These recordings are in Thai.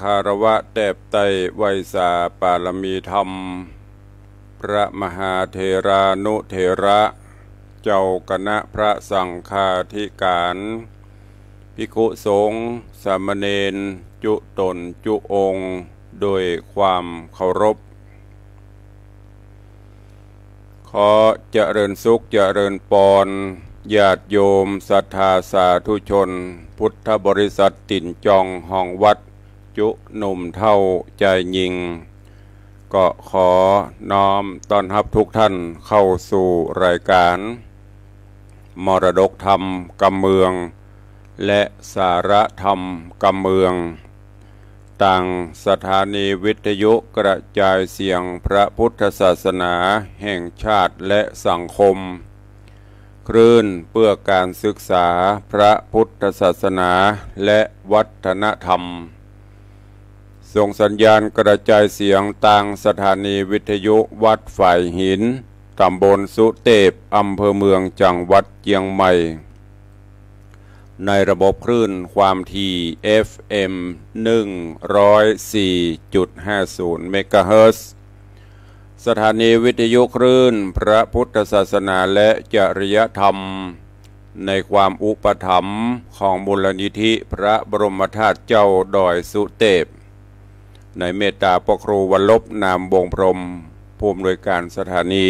คารวะแตบไตไวยสาปารมีธรรม พระมหาเทรานุเทระ เจ้าคณะพระสังฆาธิการ ภิกขุสงฆ์สามเณรจุตนจุองโดยความเคารพ ขอเจริญสุขเจริญปอนญาติโยมศรัทธาสาธุชน พุทธบริษัทติ่นจองห้องวัด จุหนุ่มเท่าใจยิง ก็ขอน้อมต้อนรับทุกท่านเข้าสู่รายการ มรดกธรรมกำเมือง และสารธรรมกำเมือง ต่างสถานีวิทยุกระจายเสียงพระพุทธศาสนาแห่งชาติและสังคมคลื่นเพื่อการศึกษาพระพุทธศาสนาและวัฒนธรรม ส่งสัญญาณกระจายเสียงต่างสถานีวิทยุวัดฝ่ายหิน ตำบลสุเตปอำเภอเมืองจังหวัดเจียงใหม่ ในระบบคลื่นความถี่ FM 104.50 เมกะเฮิรตซ์สถานีวิทยุคลื่นพระพุทธศาสนาและจริยธรรม ในความอุปถัมภ์ของมูลนิธิพระบรมธาตุเจ้าดอยสุเตป ในเมตตาปครูวันลบนามวงพรมภูมิโดยการสถานี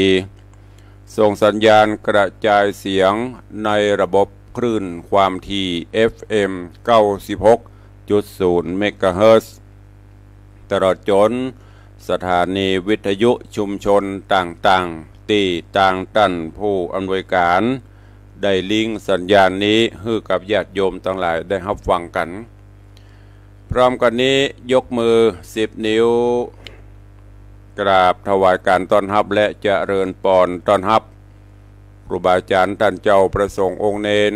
ส่งสัญญาณกระจายเสียงในระบบคลื่นความถี่ FM 96.0เมกะเฮิรตซ์ตลอดจนสถานีวิทยุชุมชนต่างๆตีต่างตันผู้อำนวยการ ได้ลิงสัญญาณนี้ให้กับญาติโยมทั้งหลายได้รับฟังกัน พร้อมกันนี้ยกมือสิบนิ้ว กราบถวายการต้อนรับและเจริญปอนต้อนรับครูบาอาจารย์ท่านเจ้าประสงค์องค์เนน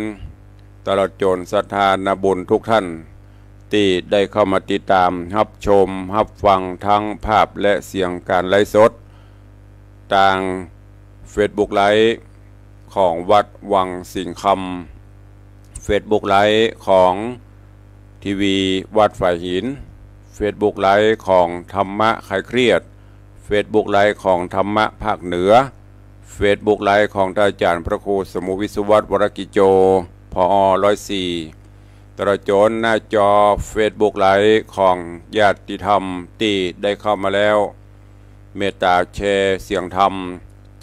ตลอดจนสถานบุญทุกท่านที่ได้เข้ามาติดตามรับชมรับฟังทั้งภาพและเสียงการไลฟ์สดทางเฟซบุ๊กไลฟ์ของวัดวังสิงห์คำเฟซบุ๊กไลฟ์ของ ทีวีวัดฝ่ายหินเฟซบุ๊กไลฟ์ของธรรมะคลายเครียดเฟซบุ๊กไลฟ์ของธรรมะภาคเหนือเฟซบุ๊กไลฟ์ของอาจารย์พระครูสมุวิสุวัตวรกิโจพอร้อยสี่ตระโจนหน้าจอเฟซบุ๊กไลฟ์ของญาติธรรมตีได้เข้ามาแล้ว เมตตาแชร์เสียงธรรม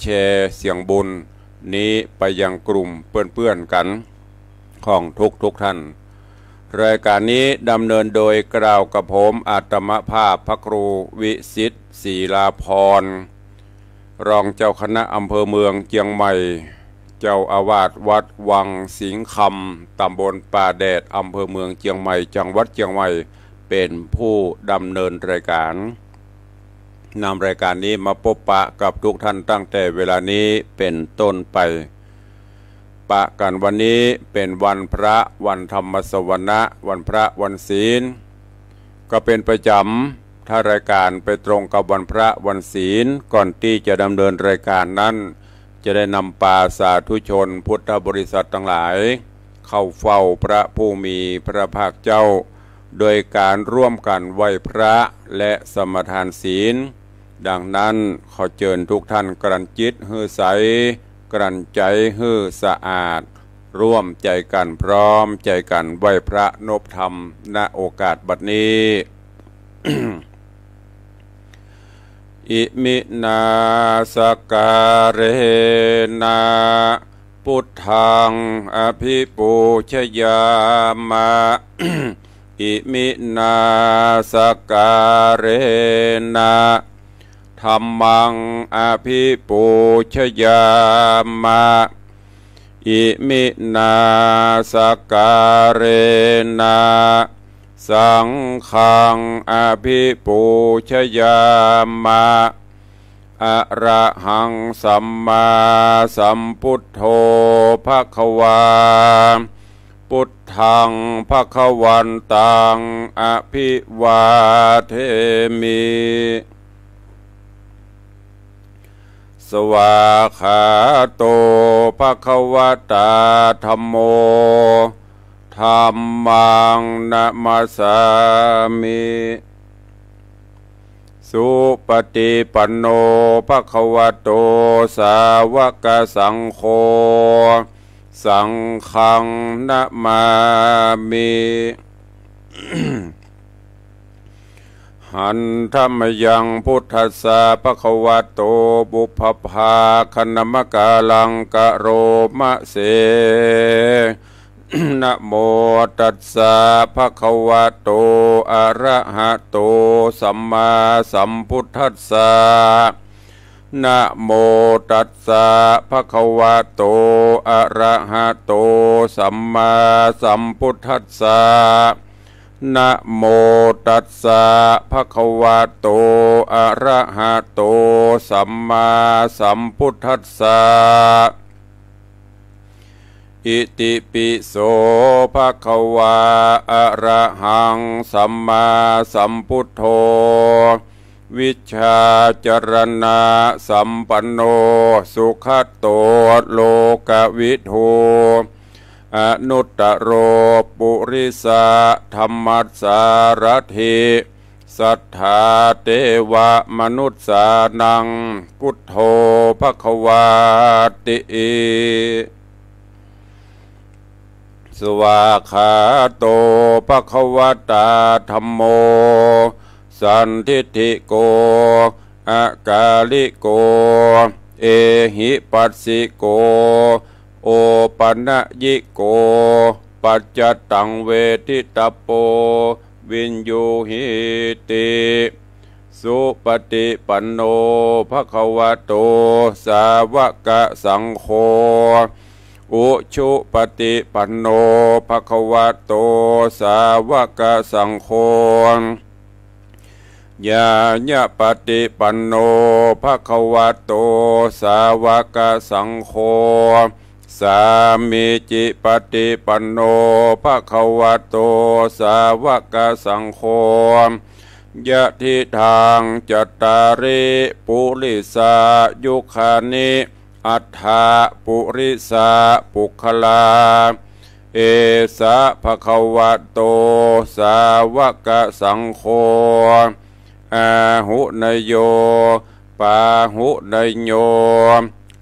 แชร์เสียงบุญ นี้ไปยังกลุ่มเพื่อนๆกัน ของทุกทุกท่าน รายการนี้ดำเนินโดยเกล้ากระผมอาตมภาพพระครูวิสิฐศีลาภรณ์ รองเจ้าคณะอำเภอเมืองเจียงใหม่ เจ้าอาวาสวัดวังสิงคำตำบลป่าแดดอำเภอเมืองเชียงใหม่ จังหวัดเชียงใหม่ เป็นผู้ดำเนินรายการนำรายการนี้มาพบปะกับทุกท่านตั้งแต่เวลานี้เป็นต้นไป ปะกันวันนี้เป็นวันพระวันธรรมสวนะวันพระวันศีล ก็เป็นประจำถ้ารายการไปตรงกับวันพระวันศีลก่อนที่จะดำเนินรายการนั้น จะได้นำปาสาธุชนพุทธบริษัททั้งหลาย เข้าเฝ้าพระผู้มีพระภาคเจ้า โดยการร่วมกันไหวพระและสมทานศีล ดังนั้นขอเชิญทุกท่านกรันจิตเฮือใส กรันใจฮือสะอาด ร่วมใจกันพร้อมใจกันไหวพระนบธรรม ณโอกาสบัดนี้อิมินา สักกาเรนะ พุทธังอภิปูชะยามะอิมินา สักกาเรนะ ธัมมังอภิปูชะยามะอิมินา สักกาเรนะสังขังอภิปูชยามะอะระหังสัมมาสัมพุทโธภะคะวา พุทธังภะคะวันตังอภิวาเทมิ สวาขาโตภะคะวตาธรรมโมธรรมังนามาสามิสุปฏิปันโนภะคะวะโตสาวกสังโฆสังฆังนามามิ หันธรรมยังพุทธัสสะปะคะวะโตบุพภาคณมกาลังกะโรมะเสนะโมตัสสะภะคะวะโตอะระหะโตสัมมาสัมพุทธัสสะนะโมตัสสะภะคะวะโตอะระหะโตสัมมาสัมพุทธัสสะ นะโมตัสสะภะคะวะโต อะระหะโต สัมมาสัมพุทธัสสะ อิติปิโสภะคะวะอะระหัง สัมมาสัมพุทโธ วิชาจรณะสัมปันโน สุขโตโลกวิทู อนุตตโรปุริสะธรรมสารถิสัทธาเทวมนุษสานัง พุทโธภควาติสวาขาโตภควตาธรรมโม สันทิติโกอากาลิโก เอหิปัสสิโก โอปัญญิโก ปัจจตังเวทิตาโป วินยูหิติสุปฏิปันโนภควโต สาวกสังโฆ อุชุปฏิปันโนภควโต สาวกสังโฆยาญาปฏิปันโนภควโต สาวกสังโฆ สามีจิปฏิปันโนภะคะวะโตสาวกสังโฆยะทิทางจตตาริปุริสายุคานิอัฏฐาปุริสาปุคลา เอสะภะคะวะโตสาวกสังโฆอาหุนโยปาหุนโย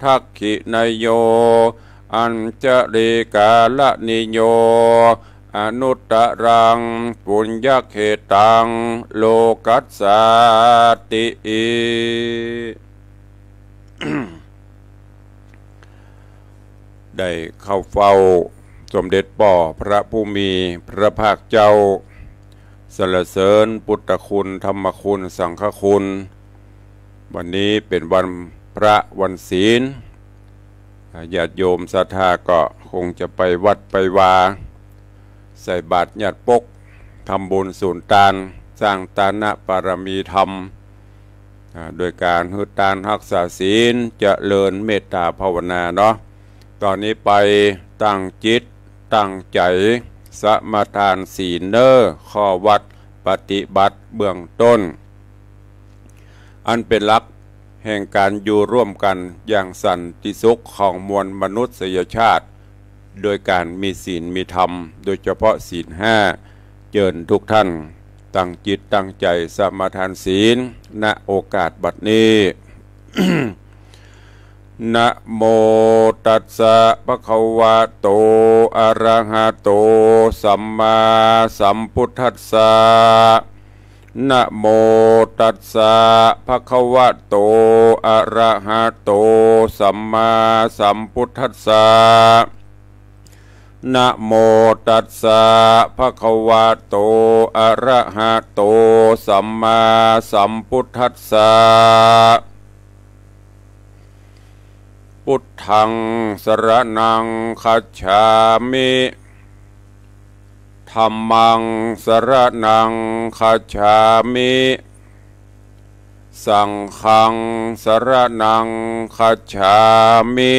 ทักขินโย อัญจริกาลนิโย อนุตตรัง ปุญญเขตัง โลกัสสติอิได้เข้าเฝ้าสมเด็จป่อพระผู้มีพระภาคเจ้าสรรเสริญพุทธคุณธรรมคุณสังฆคุณ วันนี้เป็นวันพระวันศีล ญาติโยมศรัทธาก็คงจะไปวัดไปวา ใส่บาตรญาติปกทำบุญสูนตานสร้างตานะปารมีธรรม โดยการฮึดตานรักษาศีลจะเลิญเมตตาภาวนาเนาะตอนนี้ไปตั้งจิต ตั้งใจ สมาทานศีลเนอร์ข้อวัดปฏิบัติเบื้องต้น อันเป็นลัก แห่งการอยู่ร่วมกันอย่างสันติสุขของมวลมนุษยชาติ โดยการมีศีลมีธรรม โดยเฉพาะศีลห้าเจิญทุกท่าน ตั้งจิตตั้งใจสมาทานศีล ณโอกาสบัดนี้นะโมตัสสะภะคะวะโต อะระหะโต สัมมาสัมพุทธัสสะ นะโมตัสสะภะคะวะโต อะระหะโต สัมมาสัมพุทธัสสะนะโมตัสสะภะคะวะโต อะระหะโต สัมมาสัมพุทธัสสะพุทธังสรนังคัจฉามิ ธรรมังสรนังคาชามิ สังฆังสรนังคาชามิ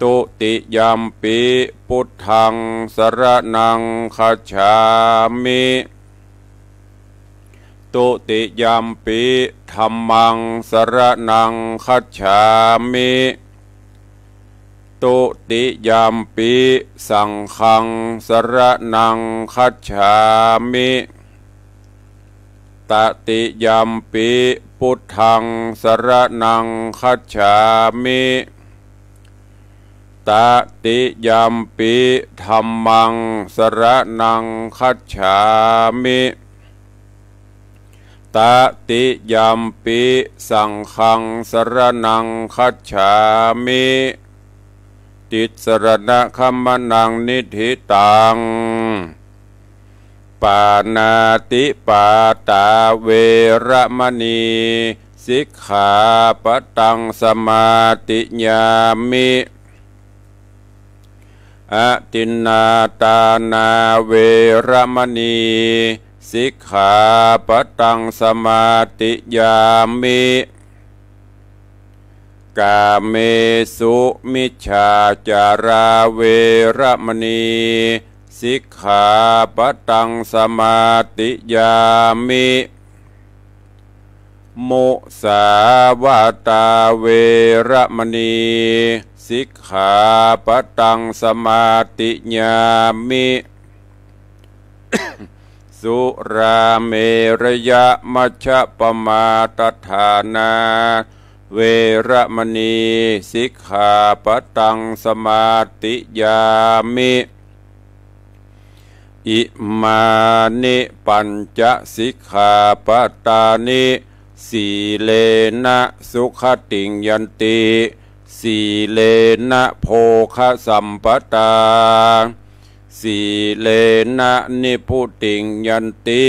ตุติยามปิพุทธังสรนังคาชามิตุติยามปิธรรมังสรนังคาชามิ ตุติยามปิสังขังสระนังคัจฉามิตติยามปิพุทธังสระนังคัจฉามิตติยามปิธรรมังสระนังคัจฉามิตติยามปิสังขังสระนังคัจฉามิ ติสรณะคัมนังนิธิตัง ปานาติปาตาเวรมณีสิกขาปตังสมาติญามิอตินนาตานาเวรมณีสิกขาปตังสมาติญามิ กาเมสุมิชาจาราเวรมณีสิกขาปตังสมาติยามิมุสาวาตาเวรมณีสิกขาปตังสมาติยามิ สุราเมรยะมัชะปมาตฐานา เวรมณีสิกขาปตังสมาติยามิอิมานิปัญจสิกขาปตานิสีเลนะสุขติงยันติสีเลนะโภคสัมปตาสีเลนะนิพุติงยันติ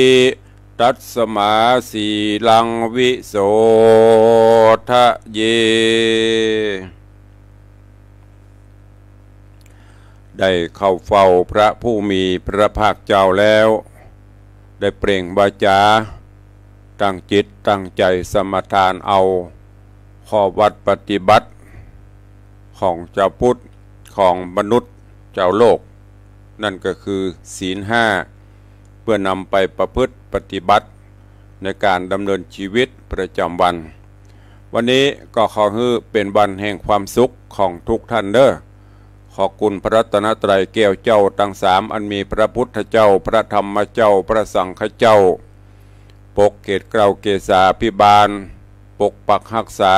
ตัสมาสีลังวิโสทะเย ได้เข้าเฝ้าพระผู้มีพระภาคเจ้าแล้ว ได้เปล่งบาจา ตั้งจิตตั้งใจสมทานเอา ข้อวัดปฏิบัติ ของเจ้าพุทธของมนุษย์เจ้าโลก นั่นก็คือศีลห้า เพื่อนำไปประพฤติปฏิบัติ ในการดำเนินชีวิตประจำวัน วันนี้ก็ขอฮือเป็นวันแห่งความสุขของทุกท่านเด้อขอคุณพระรัตนตรัยแก้วเจ้าตั้งสามอันมีพระพุทธเจ้าพระธรรมเจ้าพระสังฆเจ้า ปกเกตเกลาเกษาพิบาล ปกปักรักษา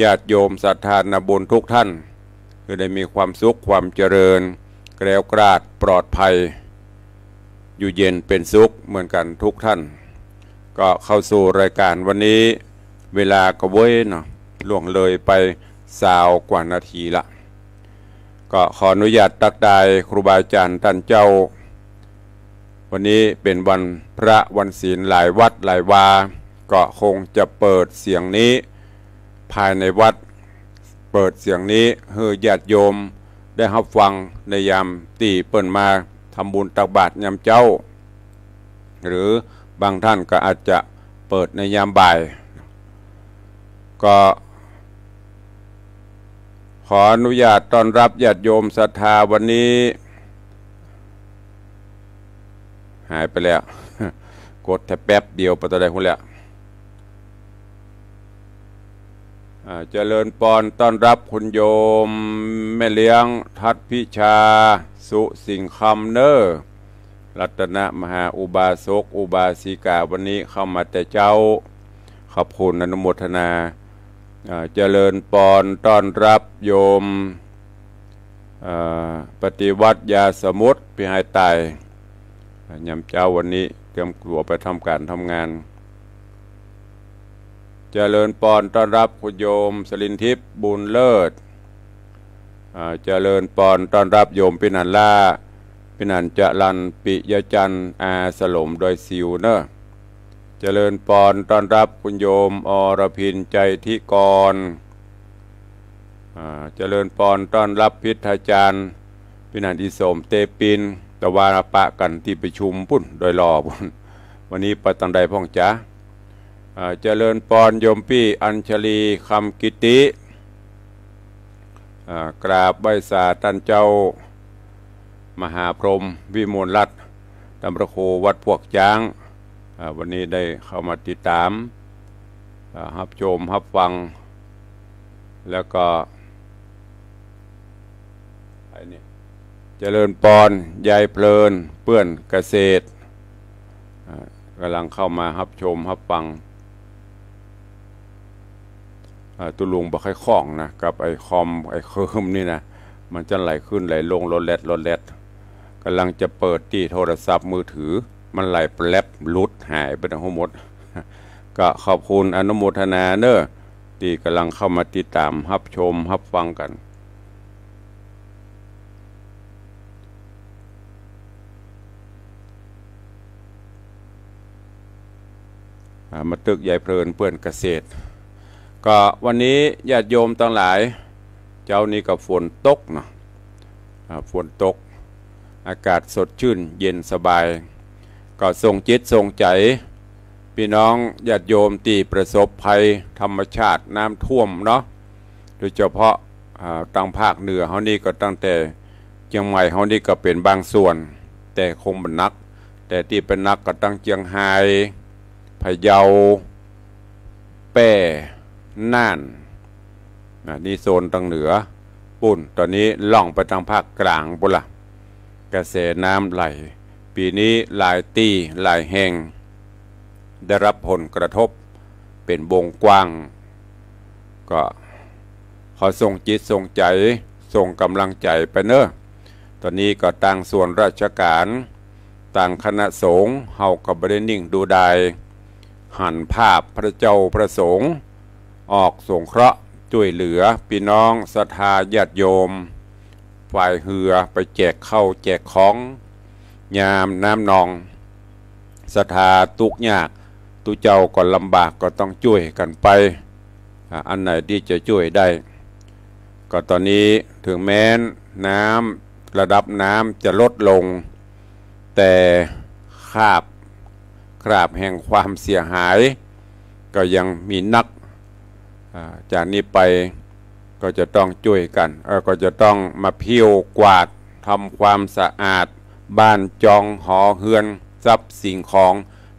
ญาติโยมศรัทธานบุญทุกท่าน คือได้มีความสุขความเจริญ แกล้วกราดปลอดภัย อยู่เย็นเป็นสุขเหมือนกันทุกท่าน ก็เข้าสู่รายการวันนี้ เวลาก็เว้ยเนาะล่วงเลยไปสาวกว่านาทีละ ก็ขออนุญาตตักได้ครูบาอาจารย์ท่านเจ้า วันนี้เป็นวันพระวันศีลหลายวัดหลายวา ก็คงจะเปิดเสียงนี้ ภายในวัด เปิดเสียงนี้เฮือญาติโยมได้รับฟังในยามตีเปิ่นมา ทำบุญตักบาตรยามเจ้า หรือบางท่านก็อาจจะเปิดในยามบ่าย ก็ขออนุญาตต้อนรับญาติโยมศรัทธาวันนี้ หายไปแล้ว กดแค่แป๊บเดียวปตะไดคนแล้วเจริญปอนต้อนรับคุณโยม แม่เลี้ยงทัดพิชา สุสิงคำเนอร์รัตนมหาอุบาสกอุบาสิกาวันนี้เข้ามาแต่เจ้า ขอบคุณอนุโมทนาเจริญปอนต้อนรับโยมปฏิวัติยาสมุทรพิหายตายยำเจ้าวันนี้เตรียมตัวไปทำการทำงาน เจริญปอนต้อนรับคุณโยมสลินทิพย์บุญเลิศ เจริญปอนต้อนรับโยมปินันล่าปินันจะลันปิยจันอาสลมโดยซิวเนอร์เจริญปอนต้อนรับคุณโยมอรพินใจทิกรเจริญปอนต้อนรับพิธาจารย์พินันอิสมเตปินตะวาปะกันที่ประชุมปุ่นโดยรอปุ่นวันนี้ประตังใดพ่องจ้าเจริญปอนโยมพี่อัญชลีคำกิติ กราบใบสาตันเจ้า มหาพรหมวิมลรัตน์ตำระโควัดพวกจ้าง วันนี้ได้เข้ามาติดตามฮับโจมฮับฟัง แล้วก็รนี่เจริญปอนยายเพลิน เปื้อนเกษตรกำลังเข้ามาฮับชมฮับฟัง ตุลุงบอกให้คล้องนะกับไอ้คอมไอ้เคิมนี่นะมันจะไหลขึ้นไหลลงรถแลดรถแลดกำลังจะเปิดที่โทรศัพท์มือถือ มันไหลแปลบลุดหายไปทั้งหมด ก็ขอบคุณอนุโมทนาเนอะที่กำลังเข้ามาติดตามรับชมรับฟังกันมาตึกใหญ่เพลินเปื่อนเกษตร ก็วันนี้ญาติโยมตั้งหลาย เจ้านี้กับฝนตกเนาะฝนตก อากาศสดชื่นเย็นสบาย ก็ทรงจิตทรงใจ พี่น้องญาติโยมที่ประสบภัยธรรมชาติน้ำท่วมเนาะโดยเฉพาะตั้งภาคเหนือเขานี่ก็ตั้งแต่เชียงใหม่เขานี่ก็เป็นบางส่วน แต่คงเป็นนัก แต่ที่เป็นนักก็ตั้งเชียงไฮ้พะเยาแป้ น่านนี่โซนทางเหนือปุ่นตอนนี้ล่องไปทางภาคกลางบุละกระแสน้ำไหล ปีนี้หลายตีหลายแห่ง ได้รับผลกระทบเป็นวงกว้าง ก็ขอส่งจิตส่งใจส่งกำลังใจไปเนอะตอนนี้ก็ต่างส่วนราชการ ต่างคณะสงฆ์เฮากับบรินิ่งดูได้หันภาพพระเจ้าพระสงฆ์ ออกสงเคราะห์ช่วยเหลือพี่น้องศรัทธาญาติโยม ฝ่ายเหือไปแจกเข้าแจกของ ยามน้ำนองศรัทธาตุกยาก ตุเจ้าก็ลำบากก็ต้องช่วยกันไป อันไหนที่จะช่วยได้ ก็ตอนนี้ถึงแม้นน้ำระดับน้ำจะลดลง แต่คาบคราบแห่งความเสียหาย ก็ยังมีนัก จากนี้ไปก็จะต้องช่วยกันก็จะต้องมาพิวกวาดทำความสะอาด บ้านจองหอเฮือนทรัพย์สิ่งของ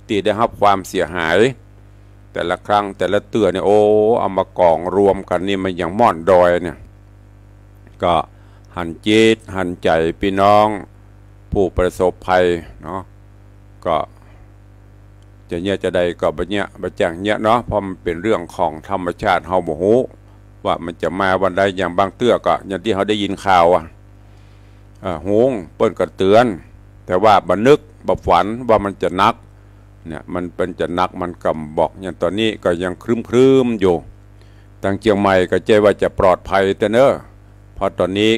ตีได้รับความเสียหาย แต่ละครั้งแต่ละเตือนเนี่ยโอ้เอามากองรวมกันนี่มันอย่างม่อนดอยเนี่ยก็หันจิตหันใจพี่น้องผู้ประสบภัยเนาะก็ จะเนี่ยจะใดก็บเนี่ยบแจงเนี่ยเนาะเพราะมันเป็นเรื่องของธรรมชาติเฮาบ่ฮู้ว่ามันจะมาวันใดอย่างบางเตื้อก็อย่างที่เขาได้ยินข่าวอะหงเปิ้นก็เตือน แต่ว่าบันึกบัฝันว่ามันจะนักเนี่ยมันเป็นจะนักมันกำบอกอย่างตอนนี้ก็ยังครึมครึมอยู่ตังเชียงใหม่ก็เจว่าจะปลอดภัยแต่เนอะพอตอนนี้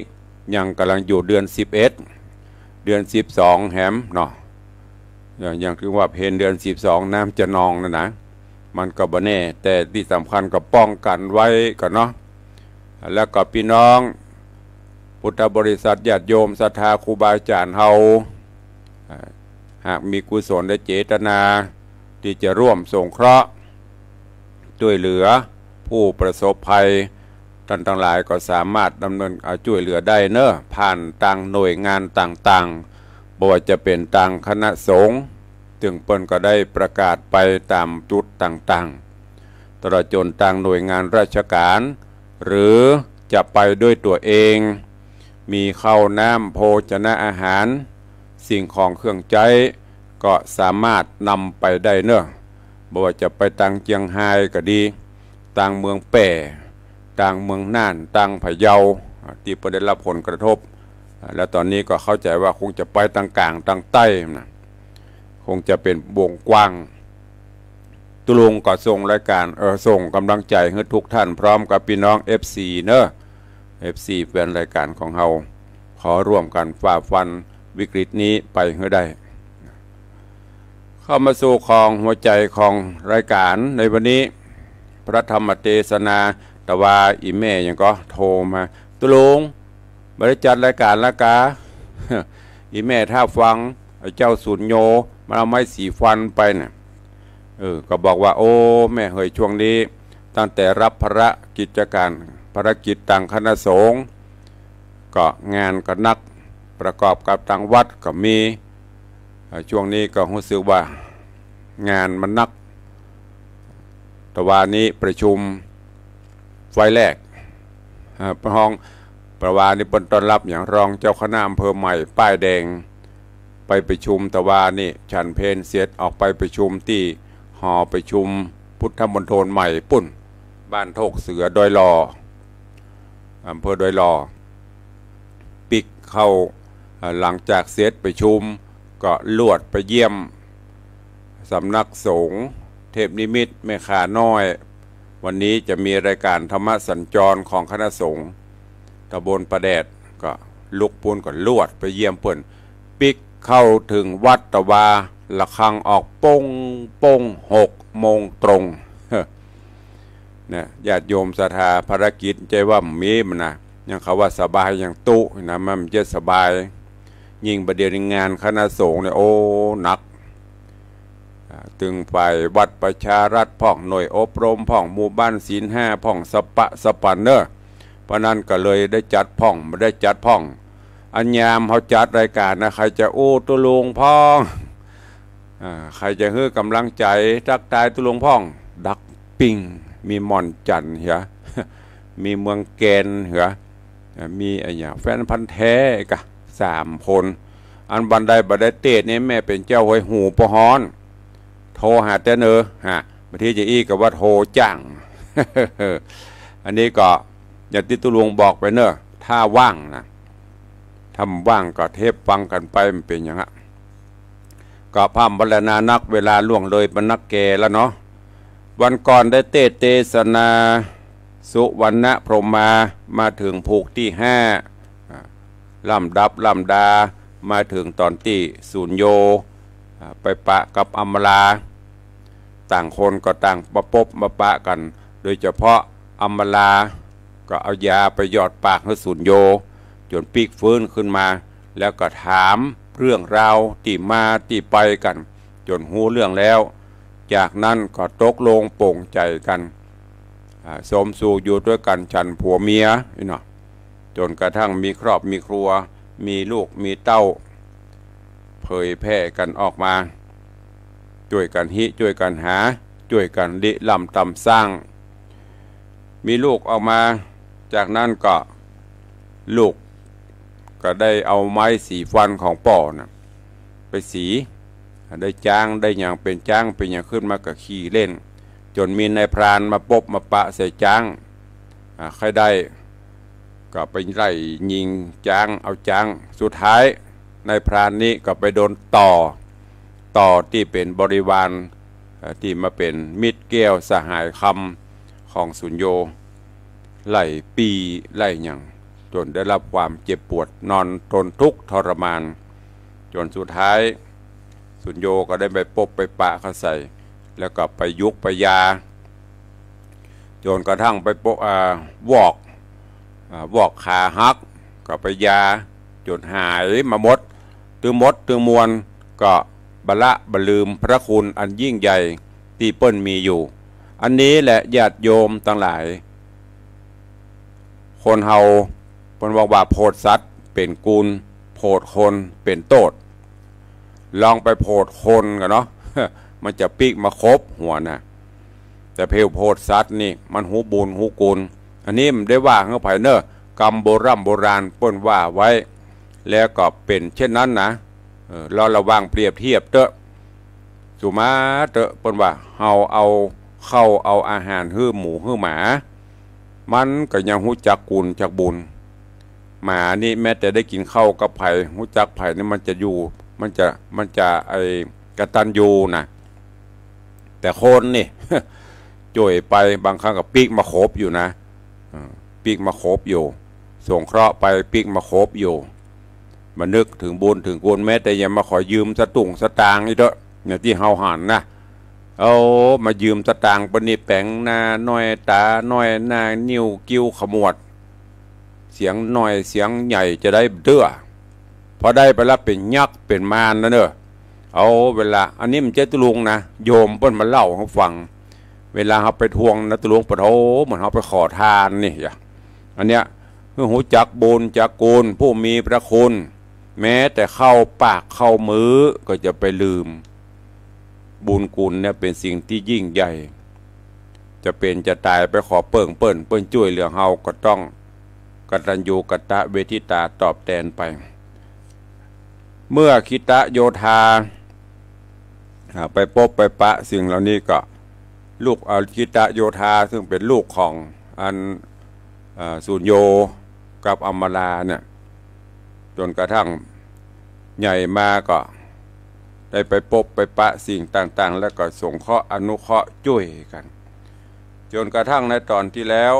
ยังกำลังอยู่เดือน 11 เดือน 12แฮมเนาะ อย่างที่ว่าเพนเดือนสิบสองน้ำจะนองนะนะ มันก็บ่แน่ แต่ที่สำคัญก็ป้องกันไว้ก่อนเนาะแล้วก็พี่น้อง พุทธบริษัทญาติโยมศรัทธาครูบาอาจารย์เฮาหากมีกุศลและเจตนา ที่จะร่วมสงเคราะห์ช่วยเหลือผู้ประสบภัยท่านทั้งหลายก็สามารถดำเนินช่วยเหลือได้เนอะผ่านต่างหน่วยงานต่างๆ บ่ว่าจะเป็นต่างคณะสงฆ์จึงเปิ้นก็ได้ประกาศไปตามจุดต่างๆ ตลอดจนต่างหน่วยงานราชการ หรือจะไปด้วยตัวเอง มีข้าวน้ำโภชนะอาหาร สิ่งของเครื่องใจก็สามารถนำไปได้เนอะบ่ว่าจะไปต่างเจียงไฮ้ก็ดี ต่างเมืองแป่ต่างเมืองน่าน ต่างพะเยาที่ประได้รับผลกระทบ แล้วตอนนี้ก็เข้าใจว่าคงจะไปต่างกลางต่างใต้นะคงจะเป็นวงกว้าง ตุลุงก็ส่งรายการเออส่งกำลังใจให้ทุกท่านพร้อมกับพี่น้อง FC เนอะ FC เป็นรายการของเราขอร่วมกันฝ่าฟันวิกฤตนี้ไปให้ได้ เข้ามาสู่ของหัวใจของรายการในวันนี้ พระธรรมเทศนาตะวาอิเมยังก็โทรมาตุลุง บริจัดรายการละกาอีแม่ถ้าฟังเจ้าสุนโยมันเอาไม้สีฟันไปเนะ่ยเออก็บอกว่า โอ้แม่เฮยช่วงนี้ ตั้งแต่รับภระกิจการภารกิจต่างคณะสงฆ์ก็งานก็นักประกอบกับต่างวัดก็มีช่วงนี้ก็รู้สึกว่างานมันนักตะวันนี้ประชุมไฟแรกห้อง ประวานี่เปิ้นต้อนรับอย่างรองเจ้าคณะอำเภอใหม่ ป้ายแดง ไปประชุมตะวานี่ฉันเพนเสียดออกไปประชุมที่หอประชุมพุทธมณฑลใหม่ปุ่น บ้านโทกเสือดอยลออำเภอดอยลอปิกเข้าหลังจากเสร็จประชุมก็ลวดไปเยี่ยมสำนักสงฆ์เทพนิมิตแม่ขาน้อย วันนี้จะมีรายการธรรมสัญจรของคณะสงฆ์ ตะบนประแดดก็ลุกปูนก็ลวดไปเยี่ยมเปิ่นปิกเข้าถึงวัดตะวาละคังออกปงปงหกโมงตรงนี่ยญาติโยมศรัทธาภารกิจใจว่ามีมันนะยังเขาว่าสบายอย่างตุนะมันจะสบาย ยิ่งประเดี๋ยวงานคณะสงฆ์เนี่ยโอ้หนักตึงไปวัดประชารัฐพ่องหน่วยอบรมพ่องหมู่บ้านศีลห้าพ่องสปะสปันเนอร์ เพราะนั้นก็เลยได้จัดพ่องไม่ได้จัดพ่อง อัญญามเขาจัดรายการนะใครจะโอ้ตุลุงพ่องอใครจะเฮือกำลังใจทักทายตุลุงพ่อง ดักปิงมีมอนจันเหรอมีเมืองเกนเหรอมีอะไรอย่างแฟนพันธ์แท้กะสามคน อันบันไดบันไดเตดนี่แม่เป็นเจ้าหวยหูปะฮอน โทรหาแต่เนอฮะบางทีจะอี้กับว่าโทรจังอันนี้ก็ อย่างที่ตุลวงบอกไปเนอะถ้าว่างนะทำว่างก็เทปฟังกันไปมันเป็นอย่างนั้นก็พามบรรณานักเวลาล่วงเลยบรรนักแกแล้วเนาะวันก่อนได้เตเตสนาสุวรรณพรมามาถึงภูกที่ห้าลำดับลำดามาถึงตอนที่ศูนย์โย ไปปะกับอมลา ต่างคนก็ต่างประปบมาปะกัน โดยเฉพาะอมลา ก็เอายาไปหยอดปากให้ศูนโย จนปีกฟื้นขึ้นมา แล้วก็ถามเรื่องราวที่มาที่ไปกัน จนหูเรื่องแล้ว จากนั้นก็ตกลงโป่งใจกันสมสู่อยู่ด้วยกันฉันผัวเมียนี่เนาะจนกระทั่งมีครอบมีครัว มีลูกมีเต้า เผยแพร่กันออกมาช่วยกันฮิช่วยกันหาช่วยกันดิลำตำสร้าง มีลูกออกมา จากนั้นก็ลูกก็ได้เอาไม้สีฟันของป่อนะไปสี ได้จ้างได้อย่างเป็นจ้างเป็นอย่างขึ้นมากับขี่เล่น จนมีนายพรานมาปบมาปะใส่จ้างใครได้ก็ไปไล่ยิงจ้างเอาจ้างสุดท้ายนายพรานนี้ก็ไปโดนต่อต่อที่เป็นบริวารที่มาเป็นมิตรแก้วสหายคำของสุญโย ไล่ปีไล่ยังจนได้รับความเจ็บปวดนอนทนทุกข์ทรมาน จนสุดท้าย สุญโยก็ได้ไปปบไปปะเขาใส่ แล้วก็ไปยุกไปยา จนกระทั่งไปโปอ่าวอกวอกขาหัก ก็ไปยา จนหายมาหมดตือมดตือมวลก็บละบลืมพระคุณอันยิ่งใหญ่ที่เปิ้นมีอยู่ อันนี้แหละญาติโยมทั้งหลาย คนเฮาเปิ้นบอกว่าโพดสัตว์เป็นกูลโพดคนเป็นโตด ลองไปโพดคนกันเนาะมันจะปีกมาครบหัวนะแต่เพลโพดซัดนี่มันหูบุญหูกุลอันนี้มันได้ว่าเขาไปเนอะกรรมโบรโบราณป้นว่าไว้ แล้วก็เป็นเช่นนั้นนะเราระวังเปรียบเทียบเตอะสุมาเตอะป้นว่าเฮาเอาเข้าเอาอาหารหื้อหมูหื้อหมา มันก็ยังหูจักกุลจักบุญหมานี่แม้แต่ได้กินข้าวกับไผ่หูจักไผ่นี่มันจะอยู่ มันจะมันจะไอกระตันยูนะแต่คนนี่จ่วยไปบางครั้งกับปีกมาคบอยู่นะปีกมาคบอยู่ ส่งเคราะห์ไปปีกมาคบอยู่มานึกถึงบุญถึงกุลแม้แต่ยังมาขอยืมสตุงสตางค์นี่เถอะอย่างที่เฮาหันนะ เอามายืมสตางค์ปนิแปงนาน้อยตาน้อยนานิ้วกิ้วขมวด เสียงหน่อยเสียงใหญ่จะได้เด้อพอได้ไปแล้วเป็นยักษ์เป็นมารแล้วเนอะเอาเวลา อันนี้มันเจ้ตุลุงนะโยมเปิ้นมาเล่าเขาฟัง เวลาเขาไปทวงนะตุลุงปะโถเหมือนเขาไปขอทานนี่อย่าอันเนี้ยคือหูจักบุญจักโกูลผู้มีพระคุณ แม้แต่เข้าปากเข้ามือก็จะไปลืม บุญกุลเนี่ยเป็นสิ่งที่ยิ่งใหญ่ จะเป็นจะตายไปขอเปิ่งเปิ้นเปิ้นช่วยเหลือเฮาก็ต้องกตัญญูกตะเวทิตาตอบแทนไป เมื่อคิตะโยธา ไปพบไปปะสิ่งเหล่านี้ก็ลูกอคิตะโยธาซึ่งเป็นลูกของอันสุญโยกับอมลาเนี่ยจนกระทั่งใหญ่มาก็ ได้ไปพบไปปะสิ่งต่างๆ แล้วก็ส่งเคราะห์อนุเคราะห์ช่วยกัน จนกระทั่งในตอนที่แล้ว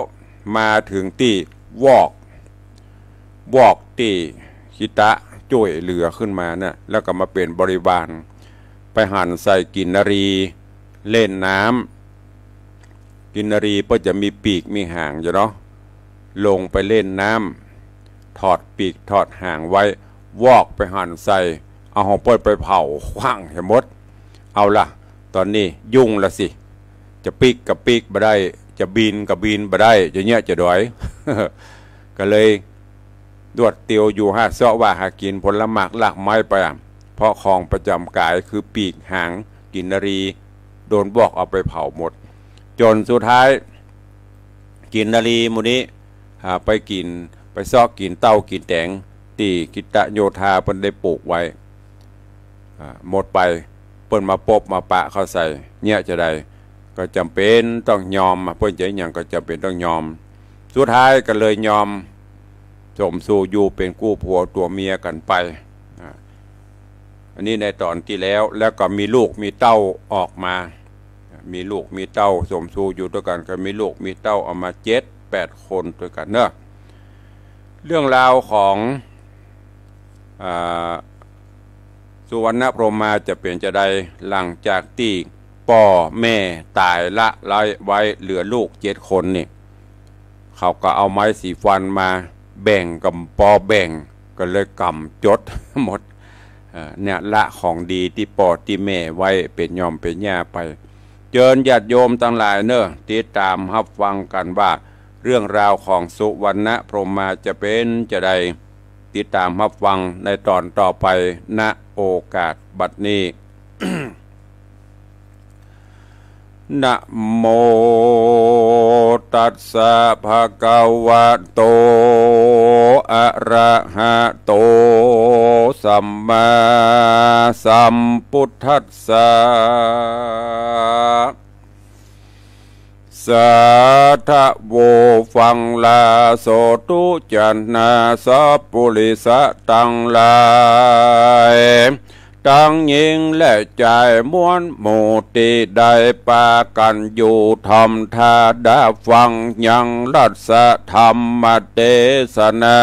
มาถึงที่วอกวอกที่คิตะช่วยเหลือขึ้นมานะ่ะแล้วก็มาเป็นบริบาล ไปหั่นใส่กินนรี เล่นน้ำกินนรีก็จะมีปีกมีหางอยู่เนาะลงไปเล่นน้ำถอดปีกถอดหางไว้ วอกไปหั่นใส่ เอาหองป้อยไปเผาคว้างเห็นมด เอาละตอนนี้ยุ่งละสิ จะปีกกับปีกบ่ได้ จะบินกับบินบ่ได้จะเนี้ยจะดอย ก็เลยดวดเตียวอยู่ห้าเสาะว่าหากินผลหมากหลากไม้ไปเพราะของประจำกายคือปีกหางกินนรี โดนบอกเอาไปเผาหมด จนสุดท้าย กินนารีมูนี้ไปกินไปซอกกินเต้ากินแตงตีกิตะโยธาเพิ่นได้ปลูกไว้ หมดไปเปิ้นมาปบมาปะเข้าใส่เนี่ยจะได้ก็จำเป็นต้องยอมเพิ่นจะอย่างก็จำเป็นต้องยอม สุดท้ายก็เลยยอมสมสู่อยู่เป็นกู้ผัวตัวเมียกันไปอันนี้ในตอนที่แล้วแล้วก็มีลูกมีเต้าออกมา มีลูกมีเต้าสมสู่อยู่ด้วยกัน ก็มีลูกมีเต้าออกมาเจ็ดแปดคนด้วยกันเนอะเรื่องราวของอ สุวรรณพรหมาจะเปลี่ยนจะใดหลังจากที่ป่อแม่ตายละไว้ไว้เหลือลูกเจ็ดคนนี่เขาก็เอาไม้สีฟันมาแบ่งกับปอแบ่งก็เลยกำจดหมดเนี่ยละของดีที่ปอที่แม่ไว้เป็นยอมเป็นแย่ไป เจิญญาติโยมทั้งหลายเนอะติดตามรับฟังกันว่า เรื่องราวของสุวรรณพรหมาจะเป็นจะใดติดตามรับฟังในตอนต่อไปณ โอกาสบัดนี้นะโมตัสสะภะคะวะโต อะระหะโต สัมมาสัมพุทธัสสะ สัทะโวฟังลาโสตุจันนาสัพปุริสะตังลายตั้งยิงและใจม้วนหมูติได้ปากันอยู่ทำทาดาฟังยังรัศธรรมเทศนา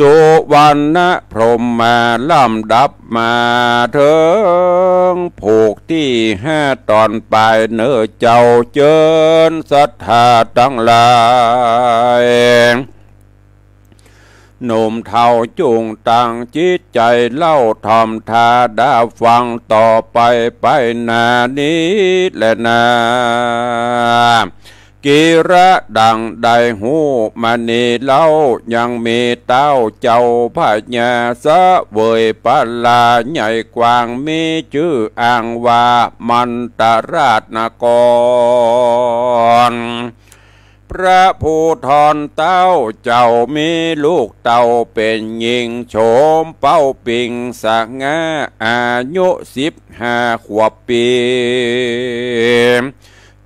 สุวรรณพรหมมาลำดับมาเถิงผูกที่ห้าตอนปลายเนื้อเจ้าเจิญศรัทธาตั้งหลายหนุ่มเท่าจุงตังจิตใจเล่าทอมทาดาฟังต่อไปไปนานี้และนา กิระดังใดหูมณีเล่ายังมีเต้าเจ้าพญาสะเวยปลาใหญ่กว้างมีชื่ออ่างว่ามันตราชนกรพระผู้ทอนเต้าเจ้ามีลูกเต้าเป็นหญิงโฉมเป้าปิงสังาอายุสิบห้าขวบปี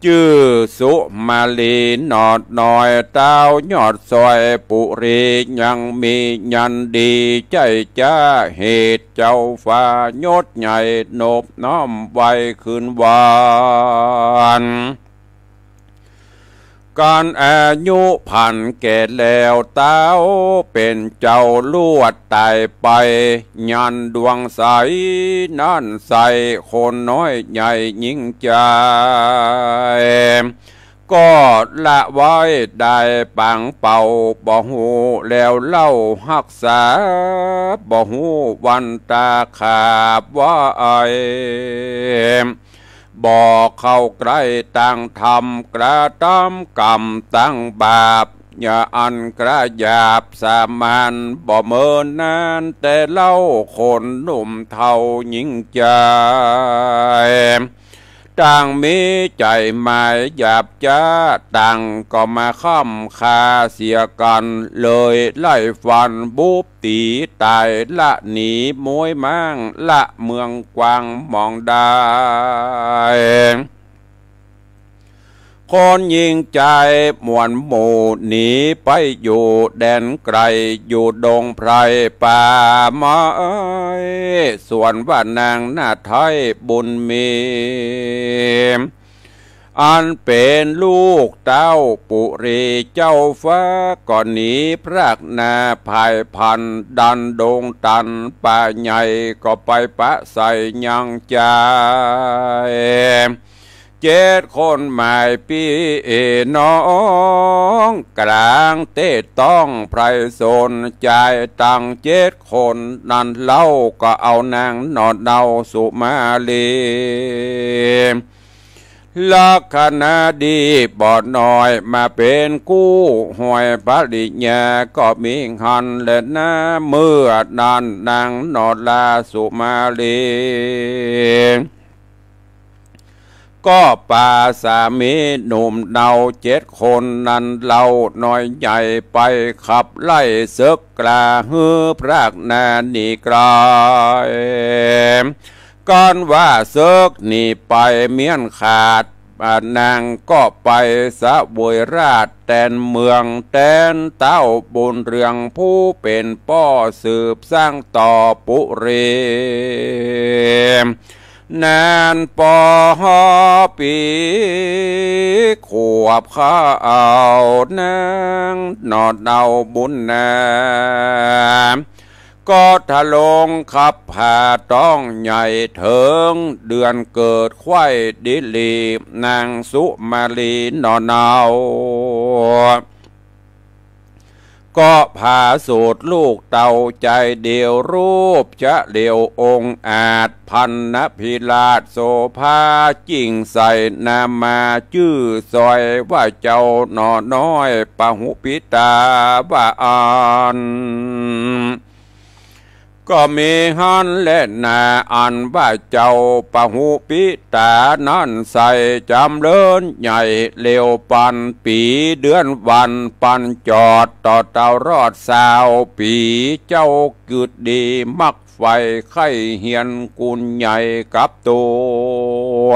ชื่อสุมาลีนอดน้อยเต้ายอดซอยปุรียังมียันดีใจจ้าเหตุเจ้าฟ้ายดใหญ่นบน้อมไว้คืนวาน การอายุผ่านแก่แล้วเต้าเป็นเจ้าลวดตายไป ยันดวงใสนั่นใสคนน้อยใหญ่ยิ่งใจก็ละไว้ได้ปังเป่าบ่หูแล้วเล่าหักษาบ่หูวันตาขาบว่าไอ บอกเข้าใกล้ตั้งทำกระทำกรรมตั้งบาปอย่าอันกระยาบสามันบ่เมินนานแต่เล่าคนหนุ่มเท่าหญิงใจ ต่างมีใจหมายหยาบจ้าต่างก็มาค้ำคาเสียกันเลยไล่ฟันบุบตีตายละหนีมวยมั่งละเมืองกวางมองได้ คนยิงใจมวนหมู่หนีไปอยู่แดนไกลอยู่ดงไพรป่าไม้ส่วนว่านางหน้าไทยบุญมีอันเป็นลูกเต้าปุรีเจ้าฟ้าก่อนหนีพรากนาภายพันดันดงตันป่าใหญ่ก็ไปปะใส่ยังใจ เจ็ดคนหมายปีน้อง กลางเตต้องไพรสนใจตังเจ็ดคนนั่นเล่าก็เอานางนอนเดาสุมาลีลักษณะดีบอดน้อยมาเป็นกู้หวยปริญญาก็มีหันและน้าเมื่อนันนางนอดลาสุมาลี ก็ป่าสามีหนุ่มเดาเจ็ดคนนั้นเราน้อยใหญ่ไปขับไล่ซึกกลาฮือพรากนานีกลายก่อนว่าซึกนี่ไปเมียนขาดนางก็ไปสะบวยราชแตนเมืองแตนเต้าบุญเรืองผู้เป็นป้อสืบสร้างต่อปุเร แนนปอปีขวบข้าวนางนอดเอาบุญนาก็ทะลงขับผ่าต้องใหญ่เถิง เดือนเกิดไข่ดิลี นางสุมาลีนอนเอา ก็ผาสูตรลูกเต่าใจเดียวรูปจะเดียวองค์อาจพันนพิลาดโสภาจิงใส่นามาชื่อซอยว่าเจ้าหนอน้อยปะหุปิตาบ้าอ่าน ก็มีฮันและนาอันว่าเจ้าปะหูปิตานั่นใส่จำเลินใหญ่เลวปันปีเดือนวันปันจอดต่อเตารอดสาวปีเจ้าเกิดดีมักไฟไข่เฮียนกุญใหญ่กับตัว